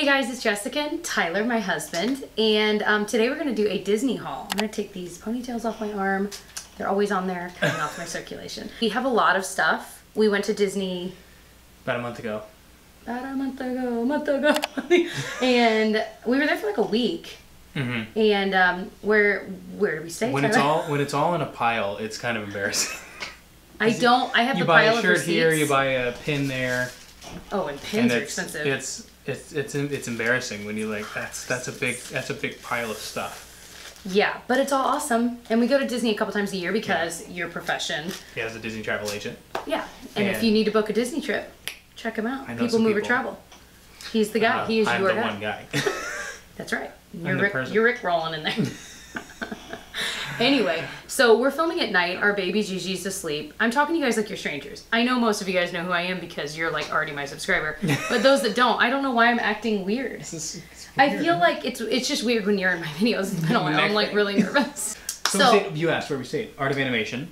Hey guys, it's Jessica and Tyler, my husband, and um, today we're going to do a Disney haul. I'm going to take these ponytails off my arm. They're always on there, cutting off my circulation. We have a lot of stuff. We went to Disney About a month ago. about a month ago, a month ago, and we were there for like a week. Mm-hmm. And um, where where do we stay? When it's all when it's all in a pile, it's kind of embarrassing. I don't. I have you the buy pile a shirt here, you buy a pin there, oh, and pins and are expensive. it's it's it's it's embarrassing when you like that's that's a big that's a big pile of stuff. yeah, but it's all awesome. And we go to Disney a couple times a year because your profession. He has a Disney travel agent. Yeah, and if you need to book a Disney trip, check him out. I know People Mover people. Travel. He's the guy. Uh, he is I'm your the guy. one guy. That's right. You're Rick, you're Rick rolling in there. anyway, so we're filming at night. Our baby Gigi's asleep. I'm talking to you guys like you're strangers. I know most of you guys know who I am because you're like already my subscriber. but those that don't, I don't know why I'm acting weird. This is- it's I feel like it's it's just weird when you're in my videos. It's been a while. I'm like really nervous. So, So, we stayed, you asked where we stayed. Art of Animation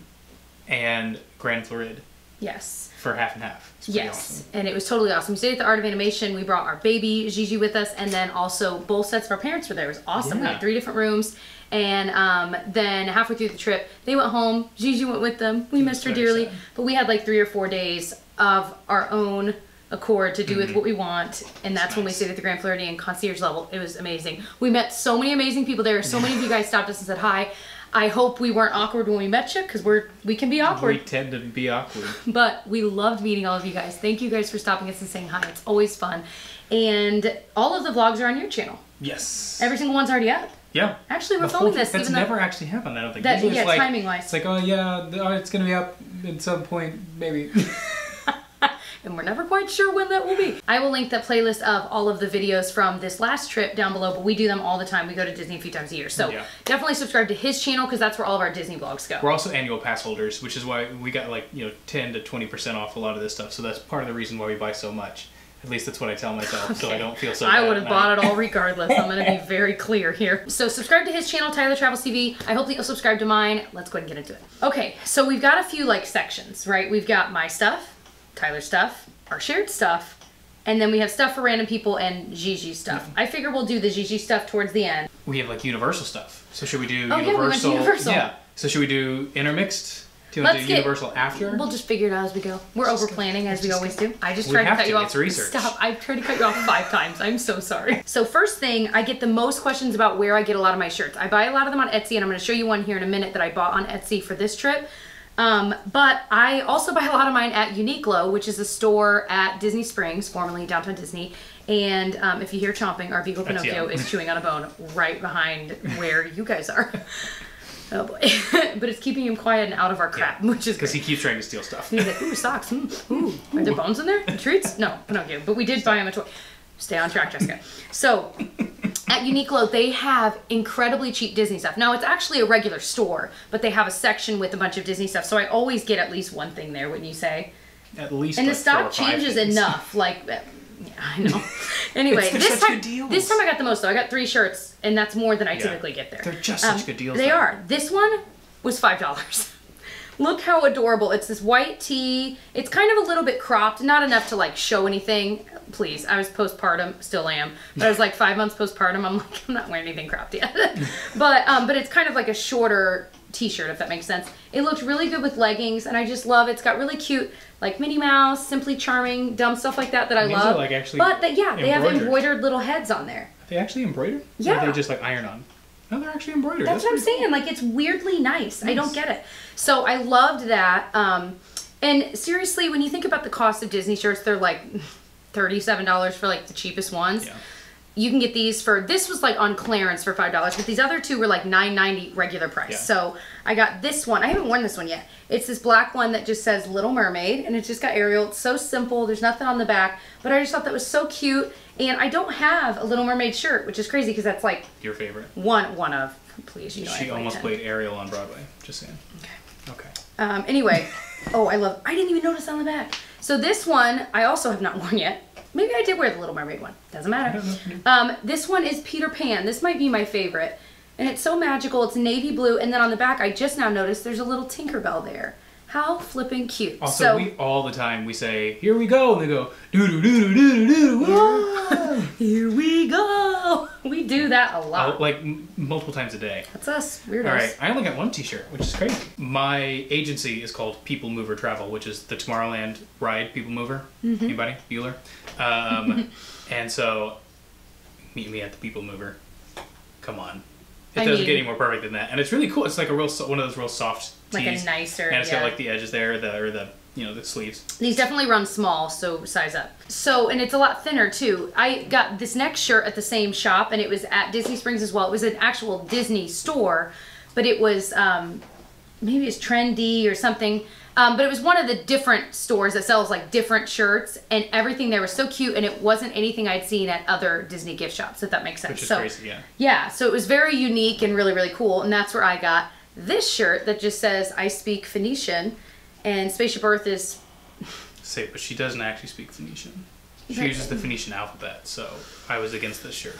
and Grand Floride yes. for half and half. Yes, awesome. and it was totally awesome. We stayed at the Art of Animation. We brought our baby Gigi with us, and then also both sets of our parents were there. It was awesome. We had three different rooms, and um, then halfway through the trip, they went home. Gigi went with them. We missed her dearly, sad. but we had like three or four days of our own accord to do with what we want, and that's when we Mm-hmm. stayed at the Grand Floridian concierge level. It was amazing. We met so many amazing people there. So many of you guys stopped us and said hi. I hope we weren't awkward when we met you because we're we can be awkward. We tend to be awkward. But we loved meeting all of you guys. Thank you guys for stopping us and saying hi. It's always fun. And all of the vlogs are on your channel. Yes. Every single one's already up. yeah. Actually, we're The filming this That's even though never actually happened. I don't think. That- Usually yeah, it's like, timing-wise. It's like, oh yeah, oh, it's gonna be up at some point, maybe. and we're never quite sure when that will be. I will link the playlist of all of the videos from this last trip down below, but we do them all the time. We go to Disney a few times a year. So Yeah. definitely subscribe to his channel because that's where all of our Disney vlogs go. We're also annual pass holders, which is why we got like you know ten to twenty percent off a lot of this stuff. So that's part of the reason why we buy so much. At least that's what I tell myself, so I don't feel so. I would have bought it all regardless. I'm going to be very clear here. So subscribe to his channel, Tyler Travels TV. I hope that you'll subscribe to mine. Let's go ahead and get into it. Okay, so we've got a few like sections, right? We've got my stuff, Tyler's stuff, our shared stuff, and then we have stuff for random people and Gigi stuff. Mm-hmm. I figure we'll do the Gigi stuff towards the end. We have like Universal stuff. So should we do Oh, yeah, we Universal? Universal. Yeah. So should we do intermixed? Do you want Let's to do get- Universal after? We'll just figure it out as we go. We're over planning as we always do. I just tried to cut to. you off. It's research. Stop. I've tried to cut you off five times. I'm so sorry. So first thing, I get the most questions about where I get a lot of my shirts. I buy a lot of them on Etsy, and I'm going to show you one here in a minute that I bought on Etsy for this trip. Um, but I also buy a lot of mine at Uniqlo, which is a store at Disney Springs, formerly Downtown Disney. And um, if you hear chomping, our Beagle Pinocchio is chewing on a bone right behind where you guys are. Oh boy. but it's keeping him quiet and out of our crap, which is Because he keeps trying to steal stuff. He's like, ooh, socks. Mm, ooh, are there bones in there? Treats? No, Pinocchio. But we did buy him a toy. Stay on track, Jessica. So, at Uniqlo, they have incredibly cheap Disney stuff. Now, it's actually a regular store, but they have a section with a bunch of Disney stuff. So I always get at least one thing there, wouldn't you say? At least. And the like or stock changes things. enough. Like, yeah, I know. Anyway, this time, good deals. this time I got the most though. I got three shirts, and that's more than I Yeah. typically get there. Um, They're just such good deals, They though. are. This one was five dollars. Look how adorable. It's this white tee. It's kind of a little bit cropped, not enough to like show anything. Please, I was postpartum, still am. But I was like five months postpartum. I'm like, I'm not wearing anything cropped yet. but um, but it's kind of like a shorter t-shirt, if that makes sense. It looked really good with leggings, and I just love it. It's got really cute like Minnie Mouse, Simply Charming, dumb stuff like that that I These love. are, like, actually but that, yeah, they have embroidered. little heads on there. Are they actually embroidered? Or Yeah. are they just like iron on? No, they're actually embroidered. That's, what I'm pretty cool. saying. Like it's weirdly nice. I don't get it. So I loved that. Um, and seriously, when you think about the cost of Disney shirts, they're like thirty-seven dollars for like the cheapest ones. Yeah. You can get these for this was like on clearance for five dollars, but these other two were like nine ninety regular price. Yeah. So I got this one. I haven't worn this one yet. It's this black one that just says Little Mermaid, and it's just got Ariel. It's so simple. There's nothing on the back, but I just thought that was so cute. And I don't have a Little Mermaid shirt, which is crazy because that's like Your favorite. one one of. Please, you know She almost 10. played Ariel on Broadway. Just saying. Okay. Okay. Um, anyway, oh, I love. I didn't even notice on the back. So this one I also have not worn yet. Maybe I did wear the Little Mermaid one. Doesn't matter. Um, this one is Peter Pan. This might be my favorite, and it's so magical. It's navy blue, and then on the back I just now noticed there's a little Tinkerbell there. How flippin' cute. Also, so we all the time we say, "Here we go," and they go, "Doo doo doo doo doo doo doo." here we go. We do that a lot. Like m- multiple times a day. That's us, weirdos. All right, I only got one T-shirt, which is crazy. My agency is called People Mover Travel, which is the Tomorrowland ride People Mover. Mm-hmm. Anybody? Bueller. Um, and so, meet me at the People Mover. Come on, it I doesn't mean- get any more perfect than that, and it's really cool. It's like a real one of those real soft tees. Like a nicer, and it's yeah. got like the edges there, the or the you know the sleeves. These definitely run small, so size up. So, and it's a lot thinner too. I got this next shirt at the same shop, and it was at Disney Springs as well. It was an actual Disney store, but it was um, maybe it's trendy or something. Um, but it was one of the different stores that sells like different shirts, and everything there was so cute, and it wasn't anything I'd seen at other Disney gift shops. If that makes sense. Which is so, crazy, yeah. Yeah, so it was very unique and really, really cool. And that's where I got this shirt that just says, I speak Phoenician. And Spaceship Earth is, Say, but she doesn't actually speak Phoenician. She uses the Phoenician alphabet, so I was against this shirt.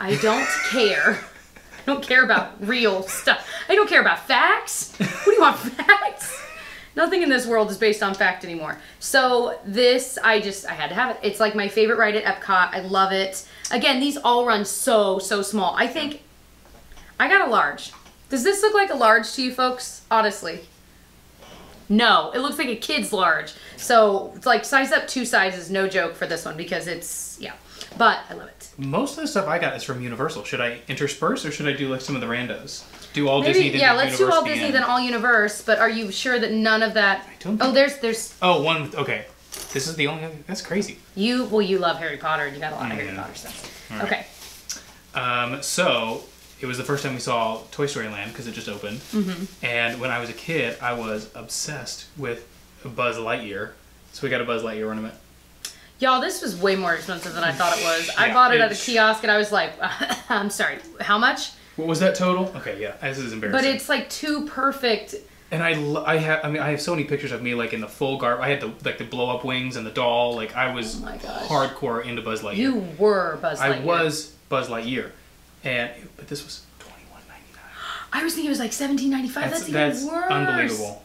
I don't care. I don't care about real stuff. I don't care about facts. What do you want, facts? Nothing in this world is based on fact anymore. So this, I just, I had to have it. It's like my favorite ride at Epcot. I love it. Again, these all run so, so small. I think I got a large. Does this look like a large to you folks? Honestly. No, it looks like a kid's large. So it's like size up two sizes, no joke for this one because it's, yeah. But I love it. Most of the stuff I got is from Universal. Should I intersperse or should I do like some of the randos? Do all Maybe, Disney? then yeah, let's do all Disney then all Universe. But are you sure that none of that? don't Oh, there's there's Oh, one. Okay, this is the only. That's crazy. you. Well, you love Harry Potter, and you got a lot of Harry Mm. Potter stuff. Right. Okay. Um, so it was the first time we saw Toy Story Land because it just opened. Mm-hmm. And when I was a kid, I was obsessed with Buzz Lightyear. So we got a Buzz Lightyear ornament. Y'all, this was way more expensive than I thought it was. I Yeah, bought it at a kiosk, and I was like, I'm sorry, how much? What was that total? Okay, yeah, this is embarrassing. But it's like too perfect. And I, I have, I mean, I have so many pictures of me like in the full garb. I had the like the blow up wings and the doll. Like I was Oh hardcore into Buzz Lightyear. You were Buzz Lightyear. I was Buzz Lightyear, and but this was twenty one ninety nine. I was thinking it was like 17.95. That's, That's even that's worse. unbelievable.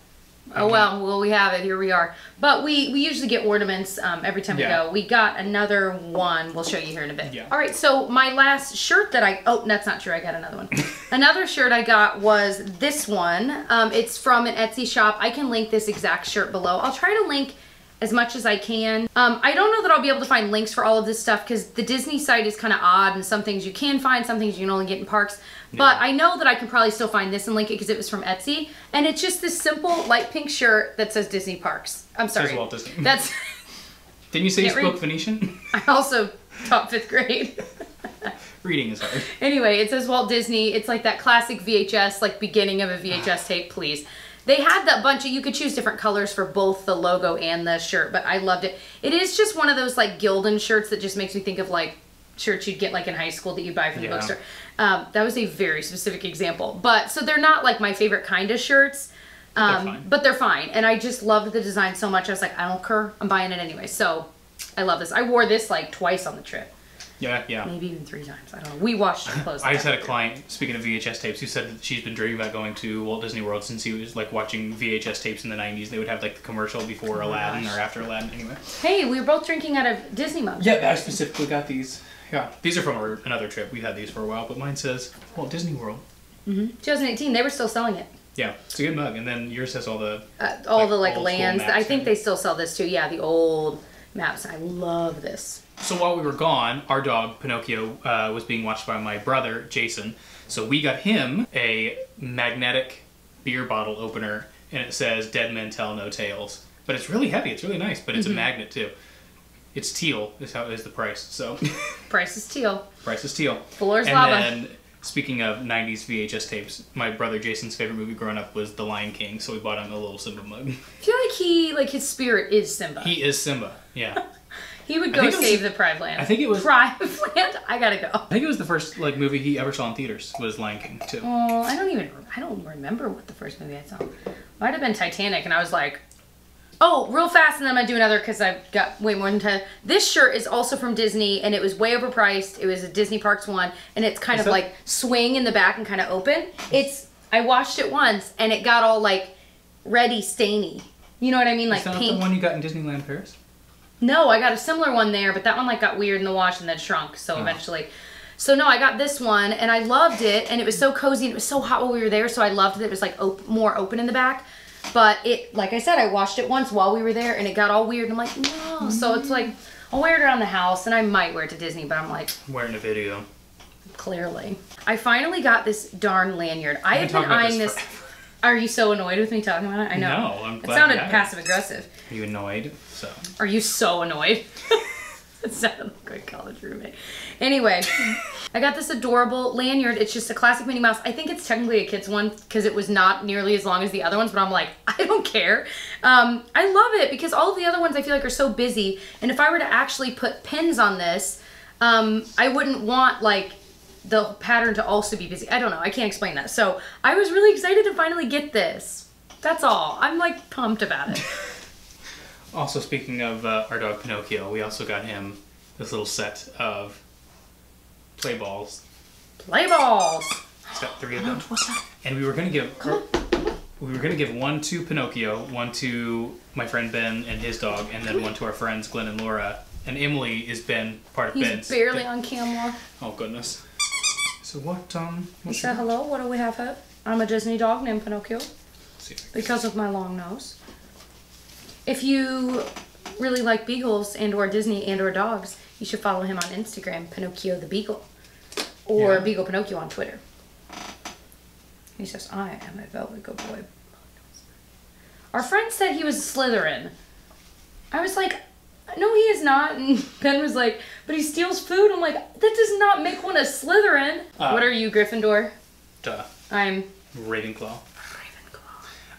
Oh well, well we have it. Here we are. But we we usually get ornaments um, every time Yeah. we go. We got another one. We'll show you here in a bit. Yeah. All right. So my last shirt that I oh that's not true. I got another one. another shirt I got was this one. Um, it's from an Etsy shop. I can link this exact shirt below. I'll try to link as much as I can. Um, I don't know that I'll be able to find links for all of this stuff because the Disney site is kind of odd and some things you can find, some things you can only get in parks. But I know that I can probably still find this and link it because it was from Etsy. And it's just this simple light pink shirt that says Disney Parks. I'm sorry. Walt Disney. That's, Didn't you say you spoke read. Phoenician? I also taught fifth grade. Reading is hard. Anyway, it says Walt Disney. It's like that classic VHS, like beginning of a VHS tape, please. They had that bunch of, you could choose different colors for both the logo and the shirt, but I loved it. It is just one of those like Gildan shirts that just makes me think of like shirts you'd get like in high school that you buy from the Yeah. bookstore. Um, that was a very specific example. But so they're not like my favorite kind of shirts. Um, fine. but they're fine. And I just loved the design so much. I was like, I don't care. I'm buying it anyway. So I love this. I wore this like twice on the trip. Yeah, yeah. Maybe even three times. I don't know. We washed our clothes. I just had a client, speaking of VHS tapes, who said that she's been dreaming about going to Walt Disney World since he was like watching VHS tapes in the 90s. They would have like the commercial before Aladdin Oh gosh. or after Aladdin, anyway. Hey, we were both drinking out of Disney mugs. Yeah, I specifically got these. Yeah, these are from our, another trip. We've had these for a while, but mine says Walt Disney World. 2018, they were still selling it. Yeah, it's a good mug. And then yours has all the. Uh, all Like the like lands. I think they still sell this too. Yeah, the old maps. I love this. So while we were gone, our dog Pinocchio uh, was being watched by my brother Jason. So we got him a magnetic beer bottle opener, and it says "Dead Men Tell No Tales." But it's really heavy. It's really nice, but Mm-hmm. it's a magnet too. It's teal. Is how is the price. So Price is teal. price is teal. Floor's and lava. then speaking of '90s VHS tapes, my brother Jason's favorite movie growing up was The Lion King. So we bought him a little Simba mug. I feel like he like his spirit is Simba. He, is Simba. Yeah. He would go it was- save the Pride Land. I think it was- Pride Land. I gotta go. I think it was the first like movie he ever saw in theaters was Lion King too. Oh, I don't even. I don't remember what the first movie I saw. Might have been Titanic, and I was like, "Oh, real fast," and then I'm gonna do another because I've got way more than ten. This shirt is also from Disney, and it was way overpriced. It was a Disney Parks one, and it's kind Is of that- like swing in the back and kind of open. It's. I watched it once, and it got all like ready stainy. You know what I mean? Like Is that pink. the one you got in Disneyland Paris? No, I got a similar one there, but that one like got weird in the wash and then shrunk. So Oh. eventually, so no, I got this one and I loved it, and it was so cozy and it was so hot while we were there. So I loved that it was like op- more open in the back. But it, like I said, I washed it once while we were there, and it got all weird. I'm like, no. So mm-hmm. it's like I'll wear it around the house, and I might wear it to Disney, but I'm like, Wearing a video. clearly. I finally got this darn lanyard. I We've been been talking about eyeing this this. Are you so annoyed with me talking about it? I know. No, I'm glad. It sounded have passive aggressive. Are you annoyed? So Are you so annoyed? it like a college roommate. Anyway, I got this adorable lanyard. It's just a classic Minnie Mouse. I think it's technically a kid's one because it was not nearly as long as the other ones, but I'm like, I don't care. Um, I love it because all of the other ones I feel like are so busy. And if I were to actually put pins on this, um, I wouldn't want like the pattern to also be busy. I don't know. I can't explain that. So I was really excited to finally get this. That's all. I'm like pumped about it. Also, speaking of uh, our dog Pinocchio, we also got him this little set of play balls. Play balls. It's got three of them, What's that? and we were gonna give we were gonna give one to Pinocchio, one to my friend Ben and his dog, and then one to our friends Glenn and Laura. And Emily is Ben, part of He's Ben's. barely on camera. Oh goodness. So what? Um. What's said, your... hello, what do we have here? I'm a Disney dog named Pinocchio See if I can- because of my long nose. If you really like beagles and or Disney and or dogs, you should follow him on Instagram, Pinocchio the Beagle. Or Yeah. Beagle Pinocchio on Twitter. He says, I am a velvet good boy. Our friend said he was Slytherin. I was like, no, he is not. And Ben was like, but he steals food. I'm like, that does not make one a Slytherin. Uh, what are you, Gryffindor? Duh. I'm Ravenclaw.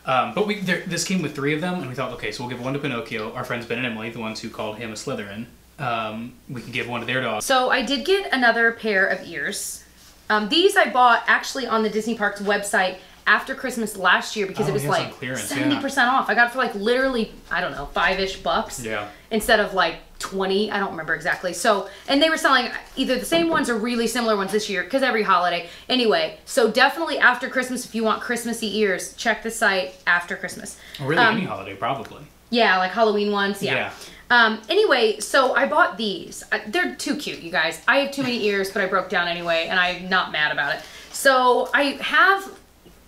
Um, but we there, this came with three of them, and we thought, okay, so we'll give one to Pinocchio. Our friends Ben and Emily, the ones who called him a Slytherin. Um, we can give one to their dog. So I did get another pair of ears. Um, these I bought actually on the Disney Parks website after Christmas last year because Oh, it was like seventy percent off. I got it for like literally I don't know five ish bucks. Yeah. Instead of like twenty, I don't remember exactly. So and they were selling either the same ones or really similar ones this year because every holiday. Anyway, so definitely after Christmas if you want Christmassy ears, check the site after Christmas. Or really, Um, any holiday, probably. Yeah, like Halloween ones. Yeah. Yeah. Um, anyway, so I bought these. I- They're too cute, you guys. I have too many ears, but I broke down anyway, and I'm not mad about it. So I have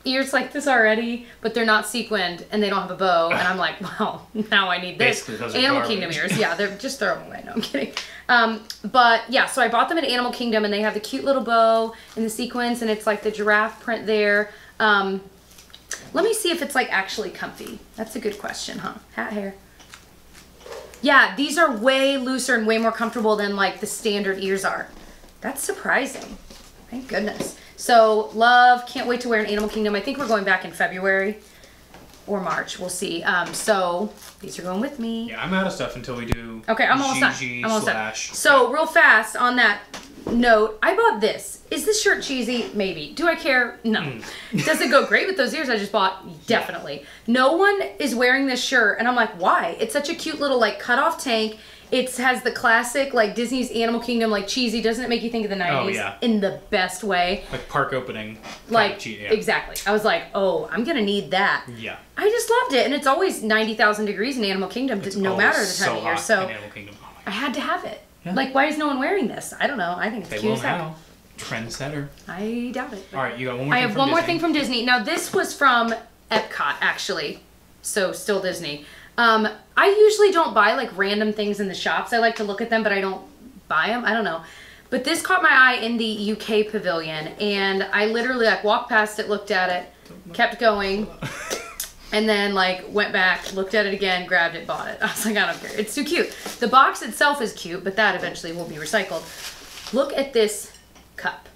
ears like this already, but they're not sequined and they don't have a bow. And I'm like, well, now I need this. Basically, those are Animal. Kingdom ears. Yeah, they're just throw them away. No, I'm kidding. Um, but yeah, so I bought them at Animal Kingdom, and they have the cute little bow and the sequins, and it's like the giraffe print there. Um, let me see if it's like actually comfy. That's a good question, huh? Hat hair. Yeah, these are way looser and way more comfortable than like the standard ears are. That's surprising. Thank goodness. So love, can't wait to wear an Animal Kingdom. I think we're going back in February or March. We'll see. Um, so these are going with me. Yeah, I'm out of stuff until we do. Okay, I'm almost done. I'm almost slash. done. So real fast on that note, I bought this. Is this shirt cheesy? Maybe. Do I care? No. Mm. Does it go great with those ears I just bought? Definitely. No one is wearing this shirt, and I'm like, why? It's such a cute little like cut off tank. It has the classic like Disney's Animal Kingdom like cheesy. Doesn't it make you think of the 90s Oh, yeah. in the best way? like park opening. Like yeah. exactly. I was like, oh, I'm gonna need that. Yeah. I just loved it, and it's always ninety thousand degrees in Animal Kingdom, It's no matter the time so of year. So Animal Kingdom. Oh I had to have it. Yeah. Like, why is no one wearing this? I don't know. I think it's They cute will as heck. now. Trendsetter. I doubt it. All right, you got one more. I have one more thing from Disney. Now, this was from Epcot, actually. So, still Disney. Um, I usually don't buy like random things in the shops. I like to look at them, but I don't buy them. I don't know. But this caught my eye in the UK pavilion, and I literally like walked past it, looked at it, kept going, and then like went back, looked at it again, grabbed it, bought it. I was like, I don't care. It's too cute. The box itself is cute, but that eventually will be recycled. Look at this cup.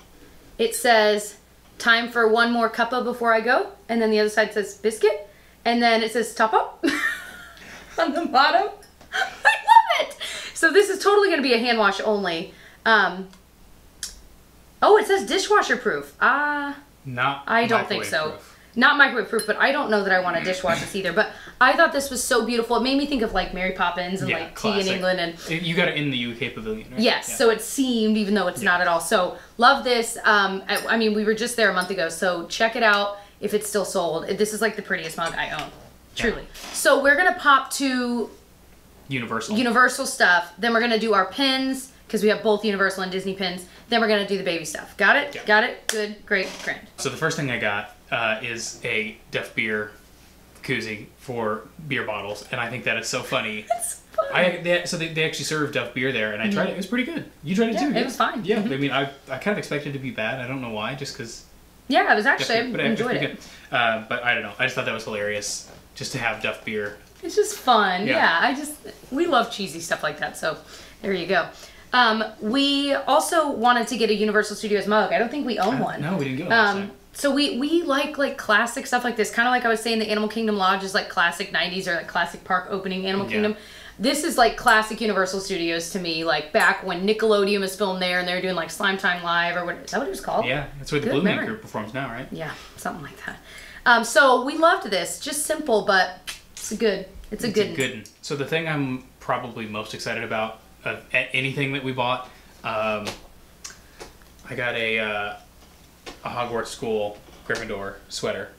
It says, time for one more cuppa before I go. And then the other side says biscuit. And then it says top up on the bottom. I love it. So this is totally going to be a hand wash only. Um, oh, it says dishwasher proof. Ah. Not. I don't think so. proof. Not microwave proof, but I don't know that I want to dishwash this either. But I thought this was so beautiful. It made me think of like Mary Poppins and Yeah, like tea in England and You got it in the UK pavilion, right? Yes, Yeah. so it seemed, even though it's not at all. So love this. Um, I, I mean, we were just there a month ago, so check it out if it's still sold. This is like the prettiest mug I own. Truly. So we're gonna pop to Universal. Universal stuff. Then we're gonna do our pins because we have both Universal and Disney pins. Then we're gonna do the baby stuff. Got it? Yeah. Got it? Good. Great. Grand. so the first thing I got uh, is a Duff Beer koozie for beer bottles, and I think that is so funny. It's fun. I they, so they, they actually serve Duff beer there, and I tried it. It was pretty good. You tried it Mm-hmm. Yeah, too. it was fine. Yeah, Mhm. I mean, I I kind of expected it to be bad. I don't know why, just because. yeah, it was actually. I but it- enjoyed it's it. pretty good. Uh, but I don't know. I just thought that was hilarious, just to have Duff beer. It's just fun. Yeah. Yeah. I just we love cheesy stuff like that. So there you go. Um, we also wanted to get a Universal Studios mug. I don't think we own one. No, we didn't get one. Um, so we we like like classic stuff like this, kind of like I was saying, the Animal Kingdom Lodge is like classic '90s or like classic park opening Animal Yeah. Kingdom. This is like classic Universal Studios to me, like back when Nickelodeon was filmed there and they were doing like Slime Time Live or what is that what it was called? Yeah, that's where the Good Blue Man memory. Group performs now, right? Yeah, something like that. Um, so we loved this, just simple, but it's a good. It's a It's good. a good. So the thing I'm probably most excited about of a- anything that we bought, um, I got a uh, a Hogwarts School Gryffindor sweater,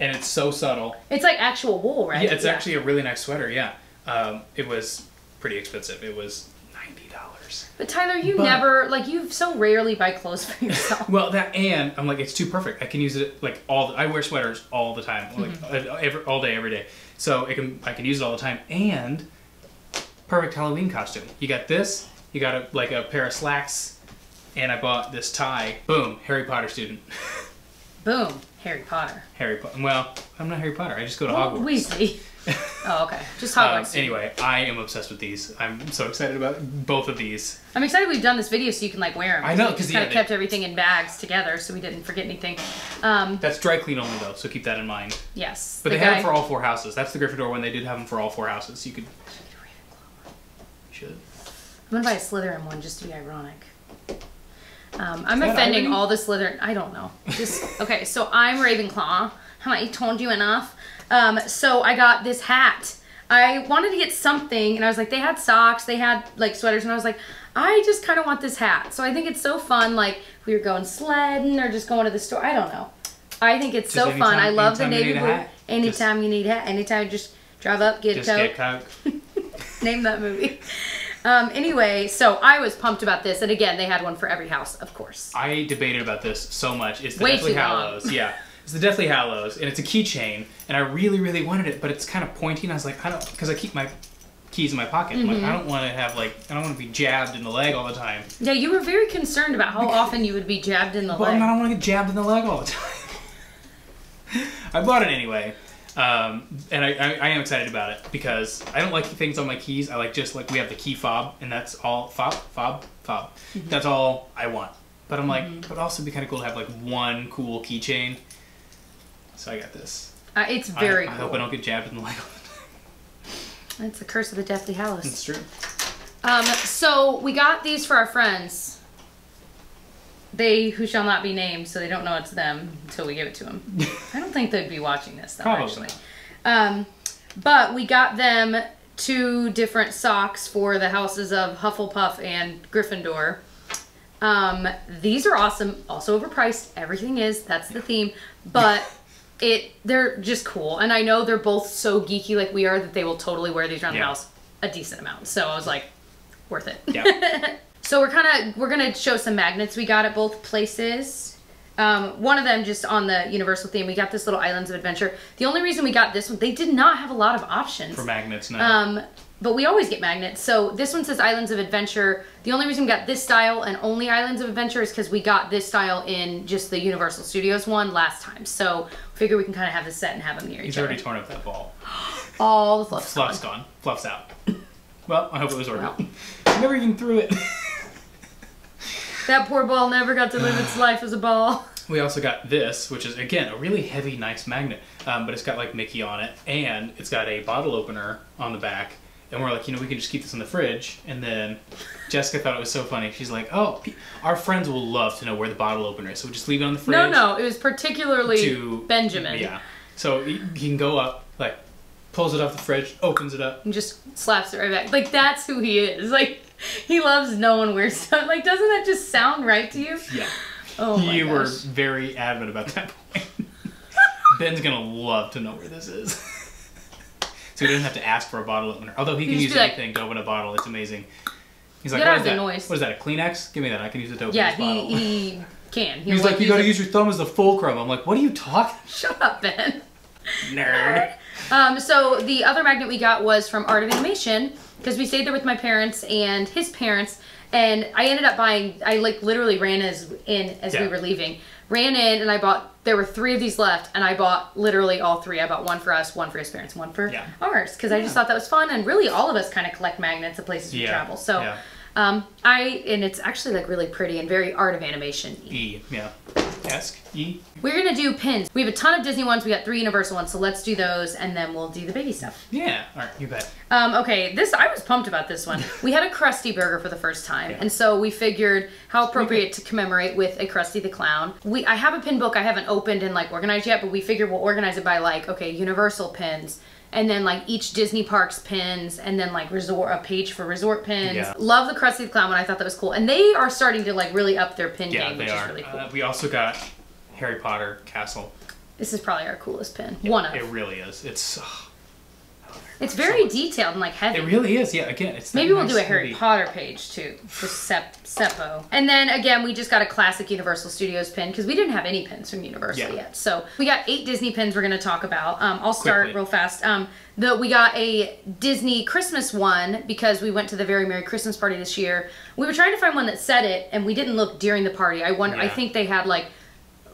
and it's so subtle. It's like actual wool, right? Yeah, it's actually a really nice sweater. Yeah, um, it was pretty expensive. It was ninety dollars. But Tyler, you But- never like you so rarely buy clothes for yourself. Well, that and I'm like, it's too perfect. I can use it like all. The, I wear sweaters all the time, like Mm-hmm. every, all day, every day. So it can I can use it all the time, and perfect Halloween costume. You got this. You got a, like a pair of slacks, and I bought this tie. Boom, Harry Potter student. Boom, Harry Potter. Harry Potter. Well, I'm not Harry Potter. I just go to Well, Hogwarts. Weasley. oh, okay. Just Um, Hogwarts. anyway, I am obsessed with these. I'm so excited about both of these. I'm excited we've done this video so you can like wear them. I know, because kind of kept everything in bags together so we didn't forget anything. Um, That's dry clean only though, so keep that in mind. yes. But the they had them for all four houses. That's the Gryffindor one. They did have them for all four houses. So You could. Should. I'm gonna buy a Slytherin one just to be ironic. Um, I'm offending all the Slytherin. I don't know. Just okay. So I'm Ravenclaw. Have I told you enough? Um, so I got this hat. I wanted to get something, and I was like, they had socks, they had like sweaters, and I was like, I just kind of want this hat. So I think it's so fun. Like we were going sledding or just going to the store. I don't know. I think it's Just so fun. I love the navy blue. Anytime you need a hat. Anytime you just drive up, get Just a get coat. Name that movie. Um, anyway, so I was pumped about this, and again, they had one for every house, of course. I debated about this so much. It's the Way Deathly too long. Hallows. Yeah. It's the Deathly Hallows, and it's a keychain, and I really, really wanted it, but it's kind of pointy, and I was like, I don't, because I keep my keys in my pocket. I'm like, Mm-hmm. I don't want to have like, I don't want to be jabbed in the leg all the time. Yeah, you were very concerned about how often you would be jabbed in the leg. Well, I leg. don't want to get jabbed in the leg all the time. I bought it anyway, um, and I, I, I am excited about it because I don't like things on my keys. I like just like we have the key fob, and that's all fob, fob, fob. Mm-hmm. That's all I want. But I'm like, it would also be kind of cool to have like one cool keychain. So I got this. Uh, it's very I, I cool. hope I don't get jabbed in the leg all the time. It's the curse of the Deathly Hallows. It's true. Um, so we got these for our friends. They who shall not be named, so they don't know it's them until we give it to them. I don't think they'd be watching this though, Probably actually. Um, but we got them two different socks for the houses of Hufflepuff and Gryffindor. Um, these are awesome. Also overpriced. Everything is. That's the theme. But it they're just cool. And I know they're both so geeky like we are that they will totally wear these around the house a decent amount. So I was like, worth it. Yeah. So we're kind of we're gonna show some magnets we got at both places. Um, one of them just on the Universal theme. We got this little Islands of Adventure. The only reason we got this one, they did not have a lot of options. For magnets now. Um, but we always get magnets. So this one says Islands of Adventure. The only reason we got this style and only Islands of Adventure is because we got this style in just the Universal Studios one last time. So figure we can kind of have this set and have them near He's each already torn up that ball. All the fluff's Fluff's gone. gone. Fluff's out. Well, I hope it was ordered. Well. I never even threw it. That poor ball never got to live its life as a ball. We also got this, which is again a really heavy, nice magnet, um, but it's got like Mickey on it, and it's got a bottle opener on the back. And we're like, you know, we can just keep this in the fridge. And then Jessica thought it was so funny. She's like, oh, our friends will love to know where the bottle opener is, so we just leave it on the fridge. No, no, it was particularly To Benjamin. Yeah. So he, he can go up, like, pulls it off the fridge, opens it up. and just slaps it right back. Like that's who he is. Like he loves knowing where stuff. Like doesn't that just sound right to you? Yeah. Oh my you were very adamant about that point. Ben's gonna love to know where this is. so he doesn't have to ask for a bottle opener. Although he can use like- anything to open a bottle. It's amazing. He's like, what is that? noise. What is that? A Kleenex? Give me that. I can use it to open Yeah, this bottle. he he can. He'll, He's like, you got to it- use your thumb as the fulcrum. I'm like, what are you talking? Shut up, Ben. Nerd. Um, so the other magnet we got was from Art of Animation because we stayed there with my parents and his parents, and I ended up buying. I like literally ran as in as we were leaving. Ran in and I bought. There were three of these left, and I bought literally all three. I bought one for us, one for his parents, one for Yeah. ours because I just thought that was fun. And really, all of us kind of collect magnets of places we travel. So. Um, I and it's actually like really pretty and very art of animation. E. Yeah. Esque. E. We're gonna do pins. We have a ton of Disney ones. We got three Universal ones, so let's do those, and then we'll do the baby stuff. Yeah. All right. You bet. Um, okay, this I was pumped about this one. We had a Krusty burger for the first time, Yeah. and so we figured how appropriate to commemorate with a Krusty the Clown. We I have a pin book I haven't opened and like organized yet, but we figured we'll organize it by like okay Universal pins. And then like each Disney parks pins, and then like resort a page for resort pins. Yeah. Love the Krusty the Clown one. I thought that was cool, and they are starting to like really up their pin Yeah, game, they which are. is really cool. Uh, we also got Harry Potter Castle. this is probably our coolest pin. One of. It really is. It's. It's very so- detailed and like heavy. It really is. Yeah. Again, it's. Maybe we'll do a Harry Potter page too for Sep Seppo. And then again, we just got a classic Universal Studios pin because we didn't have any pins from Universal Yeah. yet. So we got eight Disney pins we're gonna talk about. Um, I'll start Quickly. real fast. Um, the we got a Disney Christmas one because we went to the Very Merry Christmas party this year. We were trying to find one that said it, and we didn't look during the party. I wonder. I think they had like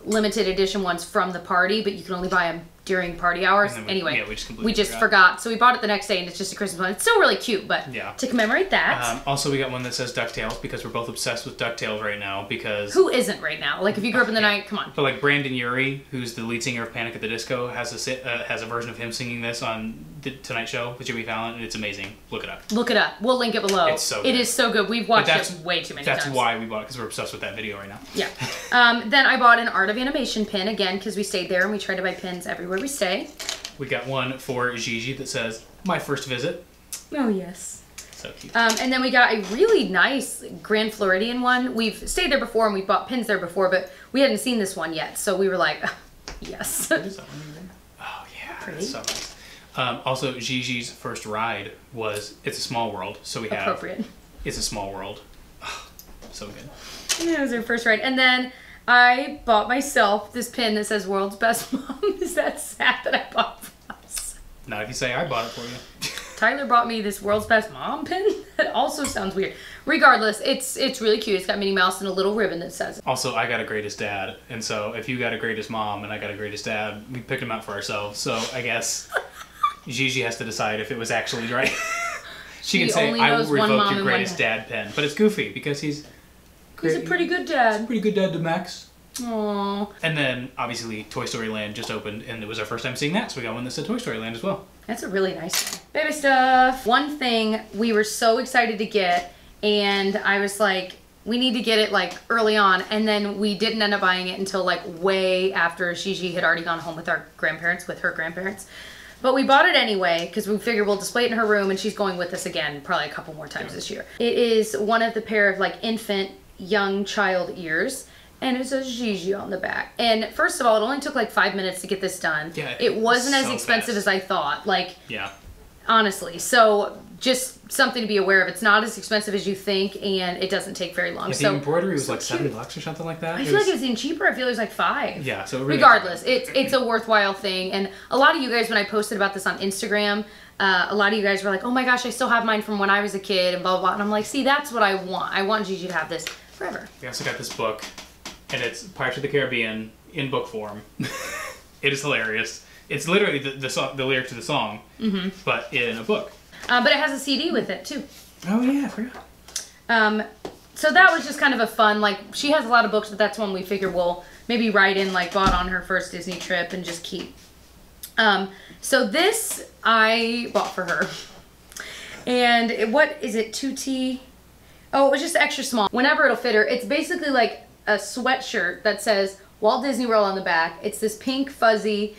limited edition ones from the party, but you can only buy them during party hours. We- anyway, yeah, we just completely we just forgot. forgot. So we bought it the next day, and it's just a Christmas one. It's still really cute, but Yeah. to commemorate that. Um, also, we got one that says Ducktales because we're both obsessed with Ducktales right now. Because Who isn't right now? Like if you grew up in the Yeah. night, come on. But like Brendon Urie, who's the lead singer of Panic at the Disco, has a uh, has a version of him singing this on the Tonight Show with Jimmy Fallon, and it's amazing. Look it up. Look it up. We'll link it below. It's so good. It is so good. We've watched that's it way too many That's times. That's why we bought it because we're obsessed with that video right now. Yeah. Um, then I bought an Art of Animation pin again because we stayed there and we try to buy pins everywhere we stay. We got one for Gigi that says "My first visit." Oh yes. So cute. Um, and then we got a really nice Grand Floridian one. We've stayed there before and we've bought pins there before, but we hadn't seen this one yet, so we were like, yes. What is that one again? Oh yeah, Pretty. so nice. Um, also, Gigi's first ride was "It's a Small World," so we have Appropriate. "It's a Small World." Oh, so good. Yeah, it was our first ride. And then I bought myself this pin that says World's Best Mom. Is that sad that I bought for us? Not if you say I bought it for you. Tyler brought me this World's Best Mom pin. That also sounds weird. Regardless, it's it's really cute. It's got Minnie Mouse and a little ribbon that says it. Also, I got a greatest dad, and so if you got a greatest mom and I got a greatest dad, we picked them out for ourselves. So I guess Gigi has to decide if it was actually right. she, She can say, "I will revoke your greatest dad pen," but it's goofy because he's He's a pretty good dad. pretty good dad to Max. Aww. And then obviously Toy Story Land just opened, and it was our first time seeing that, so we got one that said Toy Story Land as well. That's a really nice one. Baby stuff. One thing we were so excited to get, and I was like, we need to get it like early on, and then we didn't end up buying it until like way after Gigi had already gone home with our grandparents, with her grandparents. But we bought it anyway because we figured we'll display it in her room, and she's going with us again probably a couple more times this year. It is one of the pair of like infant young child ears. And it says Gigi on the back. And first of all, it only took like five minutes to get this done. Yeah, it wasn't as so expensive fast. as I thought. Like, Yeah. honestly. So just something to be aware of. It's not as expensive as you think, and it doesn't take very long. Yeah, the so embroidery was so like seven cute. bucks or something like that. I It feel like was- it was even cheaper. I feel it was like five. yeah. So it really Regardless, it's it's a worthwhile thing, and a lot of you guys, when I posted about this on Instagram, uh, a lot of you guys were like, "Oh my gosh, I still have mine from when I was a kid," and blah blah. blah. And I'm like, "See, that's what I want. I want Gigi to have this forever." We also got this book, and it's Pirates of the Caribbean in book form. it is hilarious. It's literally the the, the lyrics to the song, Mm-hmm. but in a book. Uh, but it has a CD with it too. Oh yeah, I forgot. Um, so that was just kind of a fun, like, she has a lot of books, but that's one we figure we'll maybe write in, like, bought on her first Disney trip and just keep. Um, so this I bought for her. And it, what is it, 2T? Oh, it was just extra small. Whenever it'll fit her, it's basically like a sweatshirt that says Walt Disney World on the back. It's this pink fuzzy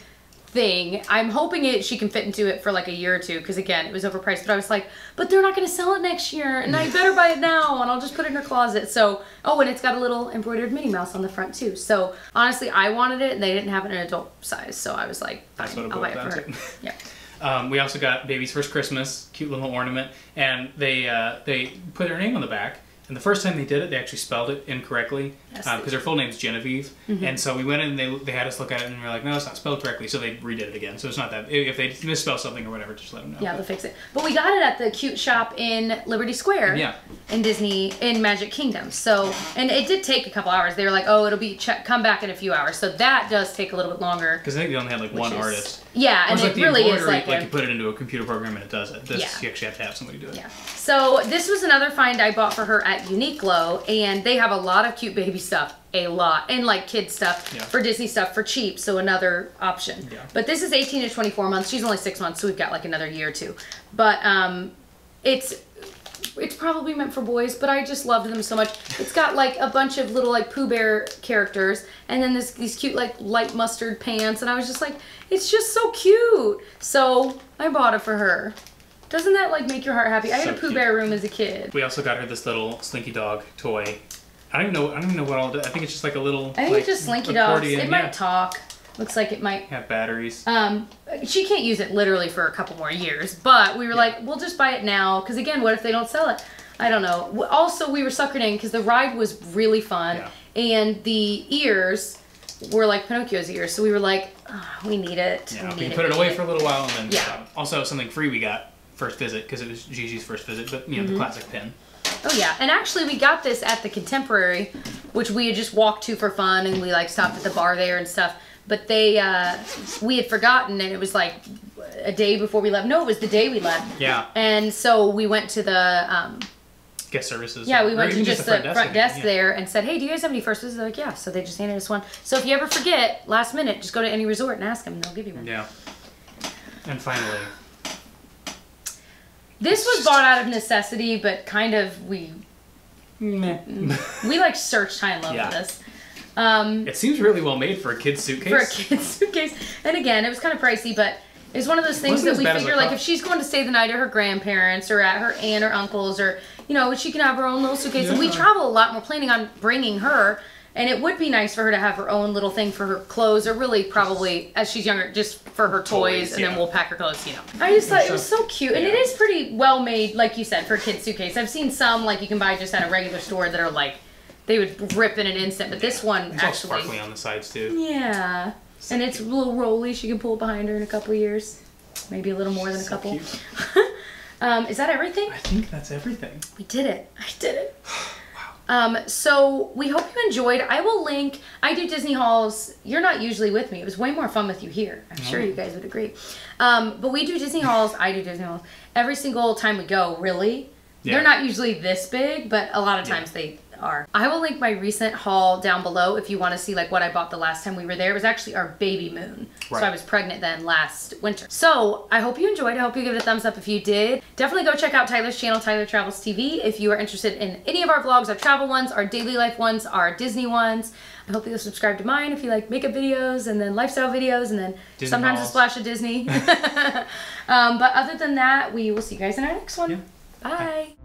thing. I'm hoping it she can fit into it for like a year or two because again it was overpriced. But I was like, but they're not going to sell it next year, and I better buy it now, and I'll just put it in her closet. So oh, and it's got a little embroidered Minnie Mouse on the front too. So honestly, I wanted it, and they didn't have it in adult size, so I was like, fine, I'll buy it for her. to. Yeah. Um, we also got baby's first Christmas, cute little ornament, and they uh, they put her name on the back. And the first time they did it, they actually spelled it incorrectly because Yes. her full name's Genevieve. Mm-hmm. And so we went in and they, they had us look at it and we were like, no, it's not spelled correctly. So they redid it again. So it's not that. If they misspell something or whatever, just let them know. Yeah, they'll fix it. But we got it at the cute shop in Liberty Square. Yeah. In Disney, in Magic Kingdom. So, and it did take a couple hours. They were like, oh, it'll be check, come back in a few hours. So that does take a little bit longer. Because I think they only had like one is- artist. Yeah, and it like the really is like, like a- you put it into a computer program and it does it. This Yeah. you actually have to have somebody do it. Yeah. So this was another find I bought for her at Uniqlo, and they have a lot of cute baby stuff, a lot, and like kid stuff Yeah. for Disney stuff for cheap. So another option. Yeah. But this is 18 to 24 months. She's only six months, so we've got like another year or two. But um, it's it's probably meant for boys, but I just loved them so much. It's got like a bunch of little like Pooh Bear characters, and then this these cute like light mustard pants, and I was just like, it's just so cute. So I bought it for her. Doesn't that like make your heart happy? I had a Pooh cute. Bear room as a kid. We also got her this little Slinky Dog toy. I don't even know. I don't even know what all. I think it's just like a little. I think like, it's just Slinky Dogs. It might talk. Looks like it might. have batteries. Um, she can't use it literally for a couple more years, but we were like, we'll just buy it now because again, what if they don't sell it? I don't know. Also, we were suckered in because the ride was really fun, Yeah. and the ears were like Pinocchio's ears, so we were like, "Ah, we need it. Yeah, we we need put it we away for a little while and then Yeah. stop. Also, something free we got first visit because it was Gigi's first visit, but you know Mm-hmm. the classic pin. Oh yeah, and actually we got this at the Contemporary, which we had just walked to for fun, and we like stopped at the bar there and stuff. But they, uh, we had forgotten, and it was like a day before we left. No, it was the day we left. Yeah, And so we went to the, um, guest services. yeah, we went to even just the front again, desk yeah. there and said, hey, do you guys have any first visits? They're like, yeah. So they just handed us one. So if you ever forget, last minute, just go to any resort and ask them, and they'll give you one. Yeah. And finally, This was bought out of necessity, but kind of we meh. we like searched high and low Yeah. for this. Um, it seems really well made for a kid's suitcase. for a kid's suitcase. And again, it was kind of pricey, but it's one of those things that we figure like if she's going to stay the night at her grandparents or at her aunt or uncle's or you know she can have her own little suitcase. And we travel a lot. and We're planning on bringing her. And it would be nice for her to have her own little thing for her clothes, or really probably as she's younger, just for her toys, Toys, and then we'll pack her clothes. You know, I just thought it was so cute, and it Yeah. is pretty well made, like you said, for a kid's suitcase. I've seen some like you can buy just at a regular store that are like they would rip in an instant, but this one It's all actually sparkly on the sides too. yeah. and it's a little rolly. She can pull it behind her in a couple years. Maybe a little more than a So couple. um, is that everything? I think that's everything. We did it. I did it. Um, so we hope you enjoyed. I will link. I do Disney hauls. You're not usually with me. It was way more fun with you here. I'm sure you guys would agree. Um, but we do Disney hauls. I do Disney hauls every single time we go. Really, Yeah. they're not usually this big, but a lot of Yeah. times they are. I will link my recent haul down below if you want to see like what I bought the last time we were there. It was actually our baby moon. So I was pregnant then last winter. So I hope you enjoyed. I hope you give it a thumbs up if you did. Definitely go check out Tyler's channel, Tyler Travels TV, if you are interested in any of our vlogs, our travel ones, our daily life ones, our Disney ones. I hope you'll subscribe to mine if you like makeup videos and then lifestyle videos and then Disney sometimes a splash of Disney. um, but other than that, we will see you guys in our next one. Yeah. Bye.